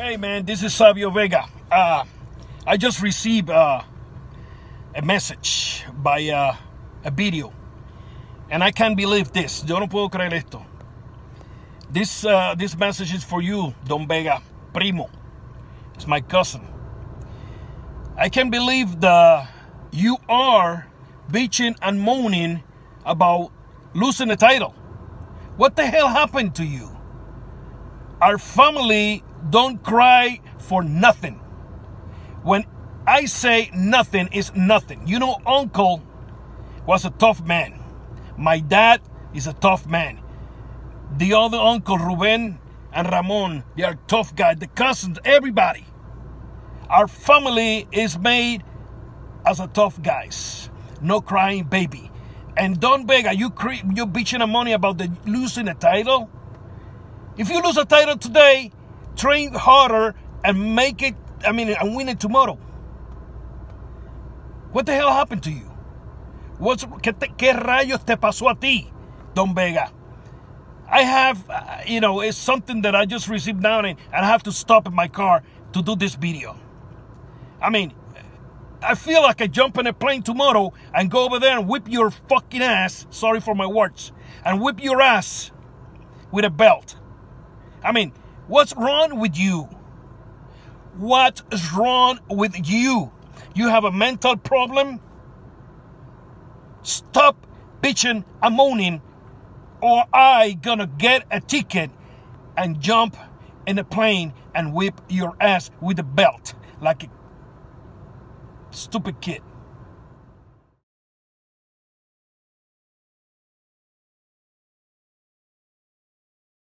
Hey man, this is Savio Vega. Uh, I just received uh, a message by uh, a video, and I can't believe this. Yo no puedo creer esto. This uh, this message is for you, Don Vega, primo. It's my cousin. I can't believe that you are bitching and moaning about losing the title. What the hell happened to you? Our family don't cry for nothing. When I say nothing is nothing. You know, uncle was a tough man. My dad is a tough man. The other uncle, Ruben and Ramon, they are tough guys. The cousins, everybody. Our family is made as a tough guys. No crying baby. And Don Vega, you cre- you bitching the money about the losing a title? If you lose a title today, train harder and make it, I mean, and win it tomorrow. What the hell happened to you? What's, ¿qué, te, ¿Qué rayos te pasó a ti, Don Vega? I have, uh, you know, it's something that I just received now and, and I have to stop in my car to do this video. I mean, I feel like I jump in a plane tomorrow and go over there and whip your fucking ass, sorry for my words, and whip your ass with a belt. I mean, what's wrong with you? What is wrong with you? You have a mental problem? Stop bitching and moaning, or I gonna get a ticket and jump in a plane and whip your ass with a belt like a stupid kid.